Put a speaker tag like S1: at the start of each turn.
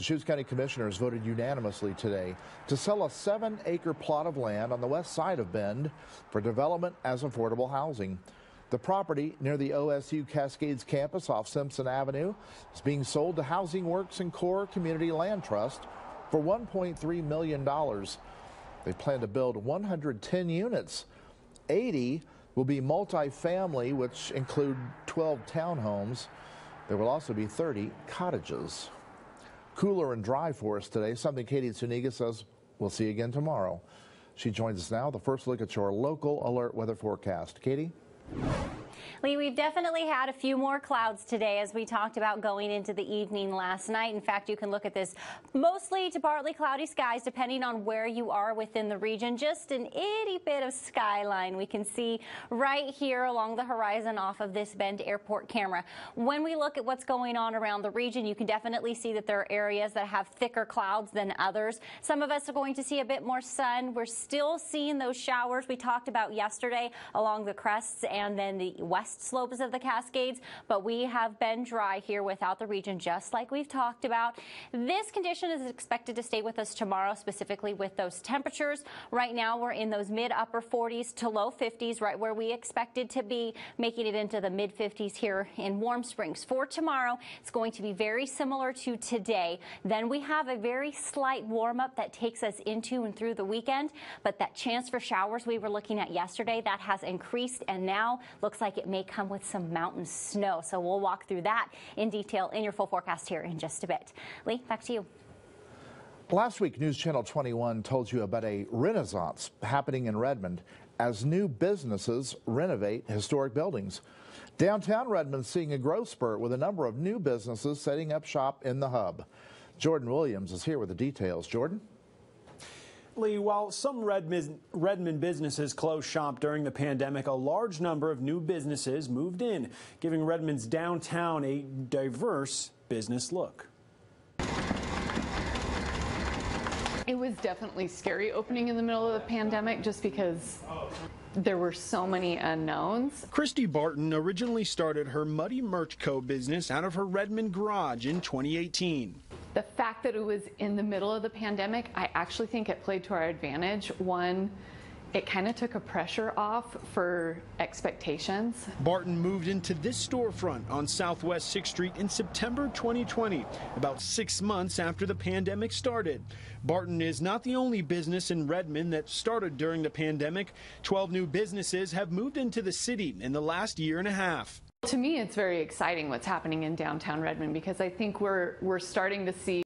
S1: Deschutes County Commissioners voted unanimously today to sell a seven acre plot of land on the west side of Bend for development as affordable housing. The property near the OSU Cascades campus off Simpson Avenue is being sold to Housing Works and Kôr Community Land Trust for $1.3 million. They plan to build 110 units. 80 will be multifamily, which include 12 townhomes. There will also be 30 cottages. Cooler and dry for us today, something Katie Tsuniga says we'll see again tomorrow. She joins us now. The first look at your local alert weather forecast. Katie?
S2: Lee, we've definitely had a few more clouds today as we talked about going into the evening last night. In fact, you can look at this mostly to partly cloudy skies depending on where you are within the region. Just an itty bit of skyline we can see right here along the horizon off of this Bend Airport camera. When we look at what's going on around the region, you can definitely see that there are areas that have thicker clouds than others. Some of us are going to see a bit more sun. We're still seeing those showers we talked about yesterday along the crests and then the west slopes of the Cascades, but we have been dry here without the region, just like we've talked about. This condition is expected to stay with us tomorrow, specifically with those temperatures. Right now, we're in those mid upper 40s to low 50s, right where we expected to be, making it into the mid 50s here in Warm Springs. For tomorrow, it's going to be very similar to today. Then we have a very slight warm up that takes us into and through the weekend, but that chance for showers we were looking at yesterday, that has increased and now looks like it may come with some mountain snow. So we'll walk through that in detail in your full forecast here in just a bit. Lee, back to you.
S1: Last week, News Channel 21 told you about a renaissance happening in Redmond as new businesses renovate historic buildings. Downtown Redmond seeing a growth spurt with a number of new businesses setting up shop in the hub. Jordan Williams is here with the details. Jordan?
S3: Lee, while some Redmond, Redmond businesses closed shop during the pandemic, a large number of new businesses moved in, giving Redmond's downtown a diverse business look.
S4: It was definitely scary opening in the middle of the pandemic just because there were so many unknowns.
S3: Christy Barton originally started her Muddy Merch Co. business out of her Redmond garage in 2018.
S4: The fact that it was in the middle of the pandemic, I actually think it played to our advantage. One, it kind of took a pressure off for expectations.
S3: Barton moved into this storefront on Southwest 6th Street in September 2020, about six months after the pandemic started. Barton is not the only business in Redmond that started during the pandemic. 12 new businesses have moved into the city in the last year and a half.
S4: To me, it's very exciting what's happening in downtown Redmond because I think we're we're starting to see